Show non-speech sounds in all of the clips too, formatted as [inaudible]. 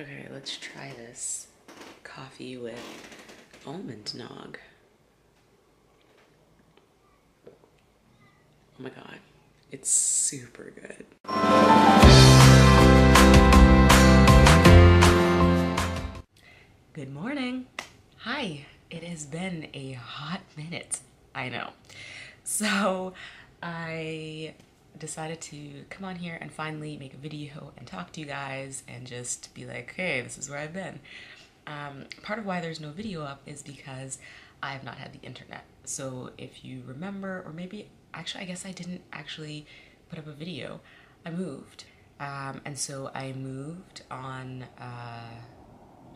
Okay, let's try this coffee with almond nog. Oh my god, it's super good. Good morning. Hi, it has been a hot minute. I know. So, I decided to come on here and finally make a video and talk to you guys and just be like, hey, this is where I've been. Um, part of why there's no video up is because I have not had the internet. So if you remember, or maybe actually, I guess I didn't actually put up a video, I moved. Um, and so I moved on uh,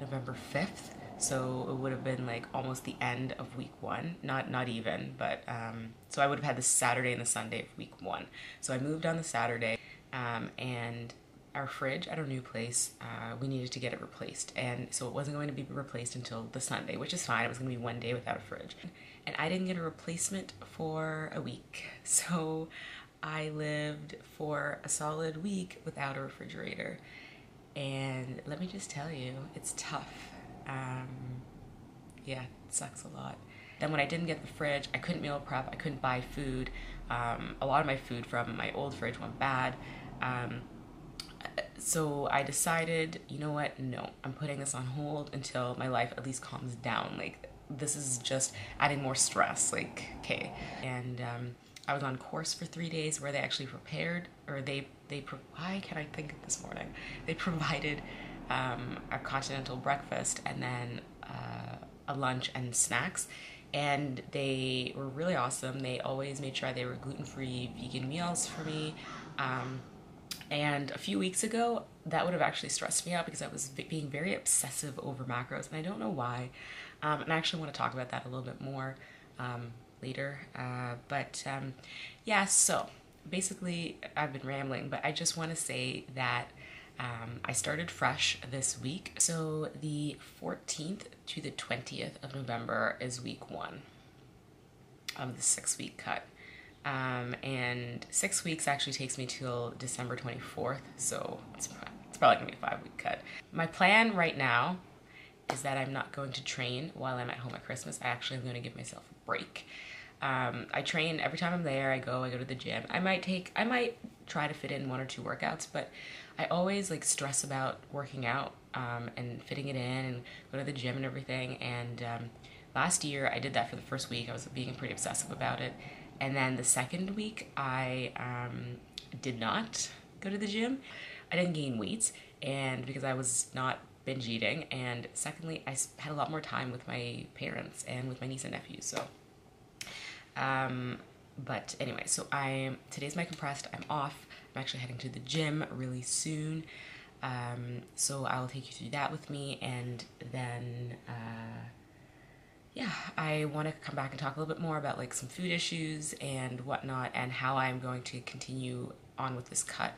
November 5th so it would have been like almost the end of week one. Not not even but um, so i would have had the saturday and the sunday of week one. So i moved on the saturday um, and our fridge at our new place uh, we needed to get it replaced. And so it wasn't going to be replaced until the sunday which is fine. It was going to be one day without a fridge. And i didn't get a replacement for a week. [laughs] So i lived for a solid week without a refrigerator. And let me just tell you it's tough um, yeah, sucks a lot. Then when I didn't get the fridge, I couldn't meal prep, I couldn't buy food. Um, a lot of my food from my old fridge went bad. Um, so I decided, you know what? No, I'm putting this on hold until my life at least calms down. Like this is just adding more stress. Like okay, and um, I was on course for three days where they actually prepared, or they they why can I think this morning? They [laughs] provided um, a continental breakfast and then uh, a lunch and snacks. And they were really awesome. They always made sure they were gluten free vegan meals for me. Um, and a few weeks ago, that would have actually stressed me out because I was being very obsessive over macros, and I don't know why. Um, and I actually want to talk about that a little bit more um, later. Uh, but um, yeah, so basically, I've been rambling, but I just want to say that um, I started fresh this week. So the 14th to the 20th of November is week one of the six week cut. Um, and six weeks actually takes me till December 24th. So it's, it's probably gonna be a five week cut. My plan right now is that I'm not going to train while I'm at home at Christmas. I actually am going to give myself a break. Um, I train every time I'm there. I go, I go to the gym. I might take, I might try to fit in one or two workouts, but I always like stress about working out um, and fitting it in and go to the gym and everything. And um, last year I did that for the first week. I was being pretty obsessive about it. And then the second week I um, did not go to the gym. I didn't gain weight and because I was not binge eating. And secondly, I had a lot more time with my parents and with my niece and nephew. So, um, but anyway, so I'm, today's my compressed. I'm off. I'm actually heading to the gym really soon. Um, so I'll take you through that with me and then uh, yeah, I want to come back and talk a little bit more about like some food issues and whatnot and how I'm going to continue on with this cut.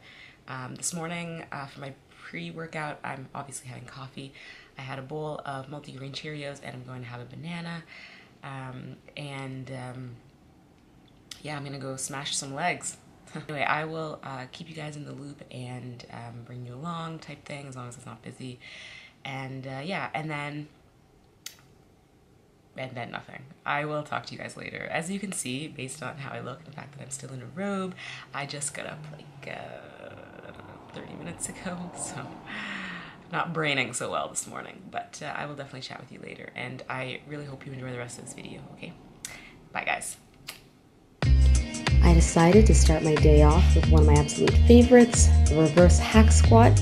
Um, this morning uh, for my pre-workout, I'm obviously having coffee. I had a bowl of multi-grain Cheerios and I'm going to have a banana. Um, and um, yeah, I'm gonna go smash some legs. [laughs] anyway, I will uh, keep you guys in the loop and um, bring you along type thing as long as it's not busy. And uh, yeah, and then and then nothing. I will talk to you guys later. As you can see, based on how I look and the fact that I'm still in a robe, I just got up like, uh, know, 30 minutes [laughs] ago, so not braining so well this morning, but uh, I will definitely chat with you later, and I really hope you enjoy the rest of this video, okay? Bye, guys. I decided to start my day off with one of my absolute favorites, the reverse hack squat.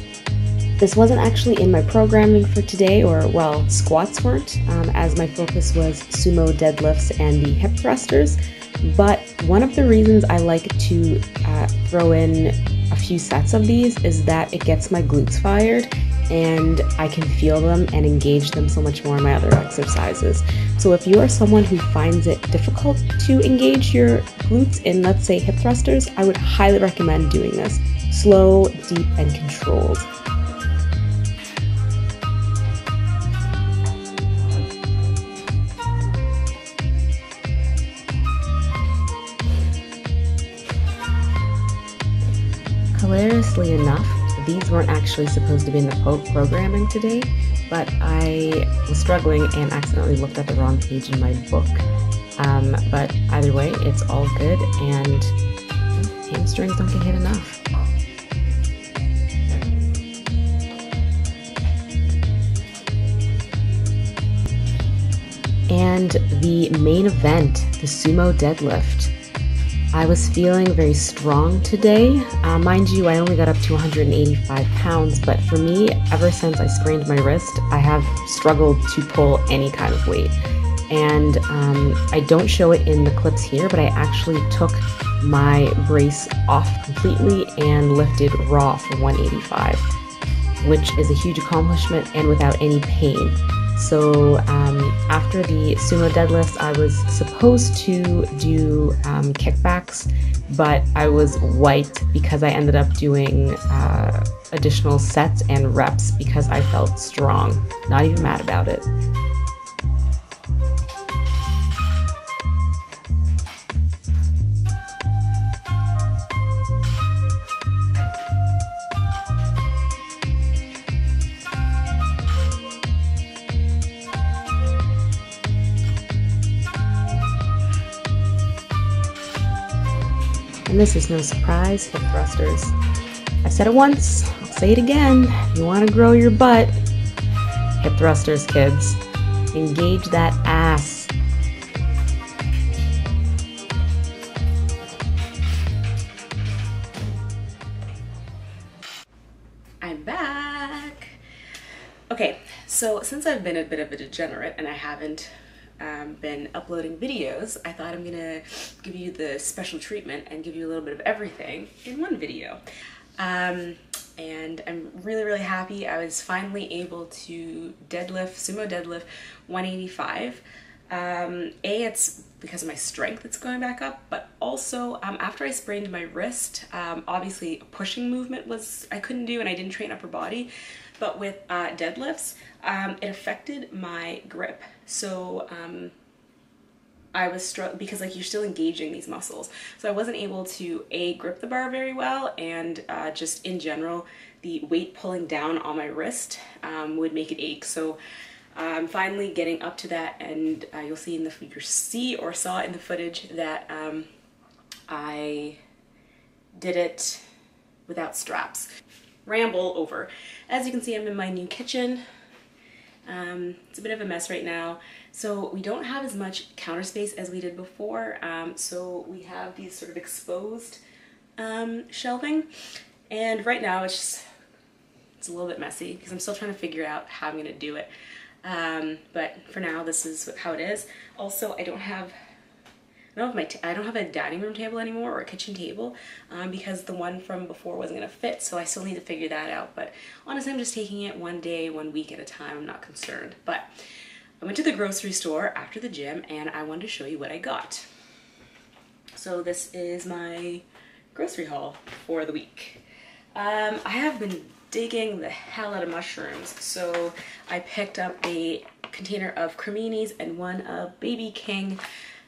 This wasn't actually in my programming for today, or well, squats weren't, um, as my focus was sumo deadlifts and the hip thrusters. But one of the reasons I like to uh, throw in a few sets of these is that it gets my glutes fired and I can feel them and engage them so much more in my other exercises. So if you are someone who finds it difficult to engage your glutes in, let's say, hip thrusters, I would highly recommend doing this. Slow, deep, and controlled. Hilariously enough, these weren't actually supposed to be in the programming today, but I was struggling and accidentally looked at the wrong page in my book. Um, but either way, it's all good, and hamstrings don't get hit enough. And the main event, the sumo deadlift. I was feeling very strong today. Uh, mind you, I only got up to 185 pounds, but for me, ever since I sprained my wrist, I have struggled to pull any kind of weight. And um, I don't show it in the clips here, but I actually took my brace off completely and lifted raw for 185, which is a huge accomplishment and without any pain. So um, after the sumo deadlifts, I was supposed to do um, kickbacks, but I was white because I ended up doing uh, additional sets and reps because I felt strong. Not even mad about it. And this is no surprise, hip thrusters. I said it once, I'll say it again. If You want to grow your butt? Hip thrusters, kids. Engage that ass. I'm back. Okay, so since I've been a bit of a degenerate and I haven't um, been uploading videos, I thought I'm gonna give you the special treatment and give you a little bit of everything in one video. Um, and I'm really, really happy. I was finally able to deadlift, sumo deadlift 185. Um, a, it's because of my strength it's going back up, but also um, after I sprained my wrist, um, obviously pushing movement was I couldn't do and I didn't train upper body, but with uh, deadlifts, um, it affected my grip. So um, I was struck because like you're still engaging these muscles. So I wasn't able to A, grip the bar very well and uh, just in general, the weight pulling down on my wrist um, would make it ache. So I'm finally getting up to that and uh, you'll see in the, you see or saw in the footage that um, I did it without straps. Ramble over. As you can see, I'm in my new kitchen. Um, it's a bit of a mess right now. So we don't have as much counter space as we did before. Um, so we have these sort of exposed um, shelving. And right now it's just, it's a little bit messy because I'm still trying to figure out how I'm going to do it. Um, but for now, this is how it is. Also, I don't have I don't have my I don't have a dining room table anymore or a kitchen table um, because the one from before wasn't gonna fit so I still need to figure that out but honestly I'm just taking it one day one week at a time I'm not concerned but I went to the grocery store after the gym and I wanted to show you what I got. So this is my grocery haul for the week. Um, I have been digging the hell out of mushrooms so I picked up a container of creminis and one of Baby King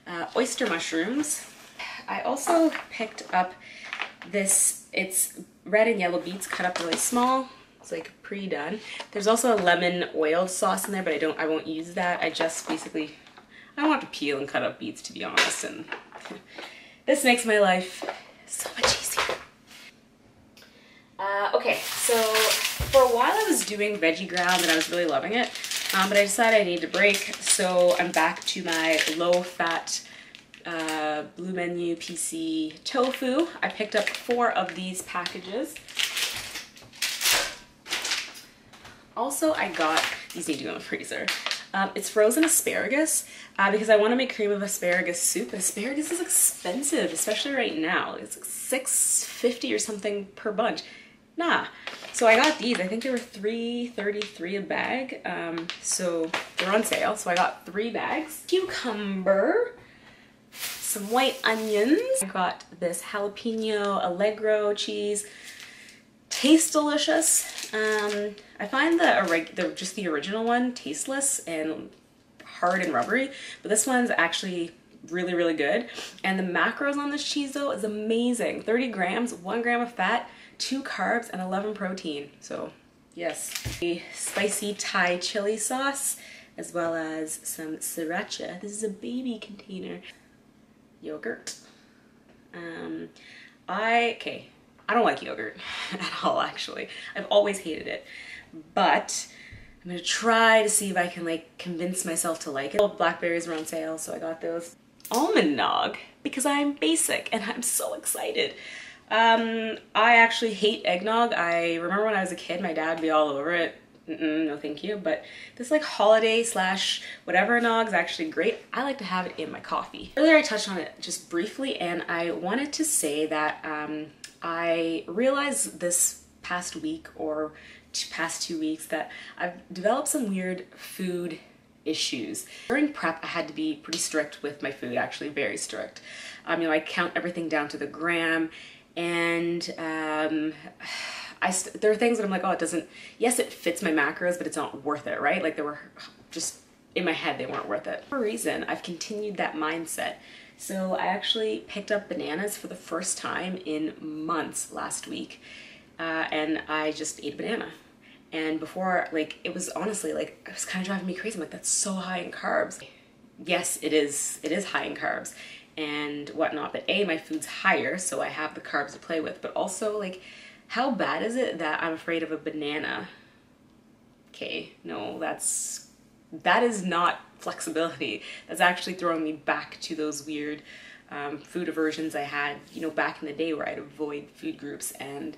uh, oyster mushrooms. I also picked up this, it's red and yellow beets cut up really small. It's like pre-done. There's also a lemon oil sauce in there, but I don't, I won't use that. I just basically, I want to peel and cut up beets to be honest. And [laughs] this makes my life so much easier. Uh, okay, so for a while I was doing veggie ground and I was really loving it. Um, but I decided I need a break, so I'm back to my low-fat uh, Blue Menu PC tofu. I picked up four of these packages. Also, I got, these need to go in the freezer. Um, it's frozen asparagus uh, because I want to make cream of asparagus soup. But Asparagus is expensive, especially right now. It's like 6.50 or something per bunch. Nah. So I got these. I think they were $3.33 a bag. Um, so they're on sale. So I got three bags. Cucumber, some white onions. I got this jalapeno Allegro cheese. Tastes delicious. Um, I find the, the just the original one tasteless and hard and rubbery, but this one's actually really, really good. And the macros on this cheese though is amazing. 30 grams, one gram of fat, two carbs and 11 protein. So yes, a spicy Thai chili sauce as well as some sriracha. This is a baby container. Yogurt. Um, I, okay, I don't like yogurt [laughs] at all actually. I've always hated it, but I'm gonna try to see if I can like convince myself to like it. Blackberries were on sale, so I got those. Almond nog, because I'm basic and I'm so excited. Um, I actually hate eggnog. I remember when I was a kid, my dad would be all over it. Mm -mm, no thank you, but this like holiday slash whatever nog is actually great. I like to have it in my coffee. Earlier I touched on it just briefly and I wanted to say that um, I realized this past week or past two weeks that I've developed some weird food issues. During prep, I had to be pretty strict with my food, actually very strict. Um, you know, I count everything down to the gram and um, I there are things that I'm like, oh, it doesn't, yes, it fits my macros, but it's not worth it, right? Like there were just, in my head, they weren't worth it. For a reason, I've continued that mindset. So I actually picked up bananas for the first time in months last week. Uh, and I just ate a banana. And before, like, it was honestly, like, it was kind of driving me crazy. I'm like, that's so high in carbs. Yes, it is, it is high in carbs and whatnot, but A, my food's higher, so I have the carbs to play with, but also, like, how bad is it that I'm afraid of a banana? Okay, no, that's, that is not flexibility. That's actually throwing me back to those weird um, food aversions I had, you know, back in the day where I'd avoid food groups and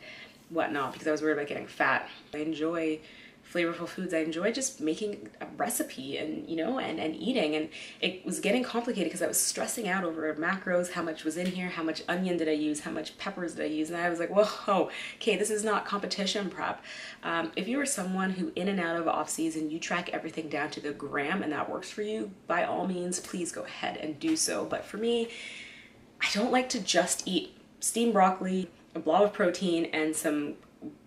whatnot because I was worried about getting fat. I enjoy flavorful foods. I enjoy just making a recipe and, you know, and, and eating. And it was getting complicated because I was stressing out over macros, how much was in here, how much onion did I use, how much peppers did I use. And I was like, whoa, okay, this is not competition prep. Um, if you are someone who in and out of off season, you track everything down to the gram and that works for you, by all means, please go ahead and do so. But for me, I don't like to just eat steamed broccoli, a blob of protein and some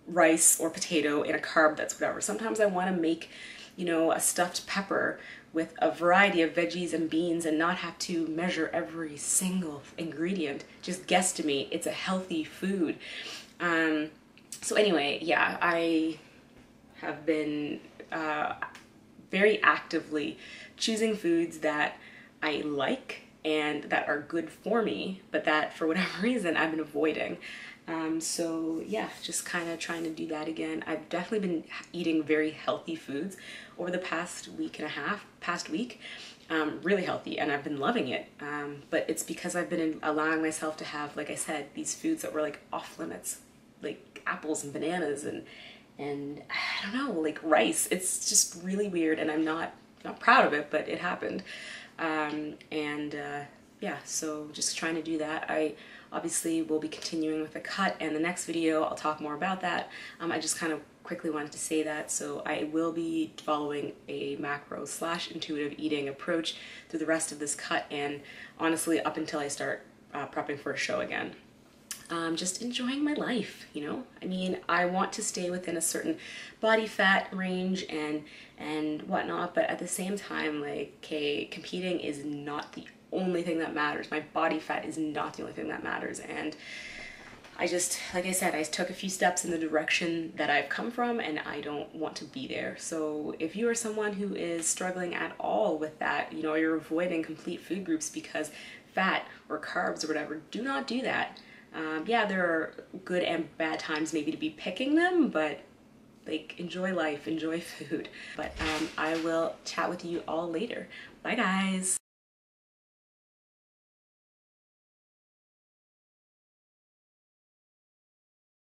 rice or potato in a carb that's whatever. Sometimes I want to make, you know, a stuffed pepper with a variety of veggies and beans and not have to measure every single ingredient. Just guesstimate it's a healthy food. Um, so anyway, yeah, I have been uh, very actively choosing foods that I like and that are good for me, but that for whatever [laughs] reason I've been avoiding. Um, so yeah, just kind of trying to do that again. I've definitely been eating very healthy foods over the past week and a half, past week. Um, really healthy and I've been loving it. Um, but it's because I've been allowing myself to have, like I said, these foods that were like off limits, like apples and bananas and and I don't know, like rice. It's just really weird and I'm not not proud of it, but it happened. Um, and uh, yeah, so just trying to do that. I obviously we'll be continuing with the cut and the next video I'll talk more about that. Um, I just kind of quickly wanted to say that so I will be following a macro slash intuitive eating approach through the rest of this cut and honestly up until I start uh, prepping for a show again. Um, just enjoying my life, you know? I mean, I want to stay within a certain body fat range and and whatnot, but at the same time, like, okay, competing is not the only thing that matters. My body fat is not the only thing that matters. And I just, like I said, I took a few steps in the direction that I've come from and I don't want to be there. So if you are someone who is struggling at all with that, you know, you're avoiding complete food groups because fat or carbs or whatever, do not do that. Um, yeah, there are good and bad times maybe to be picking them, but like enjoy life, enjoy [laughs] food. But um, I will chat with you all later. Bye guys.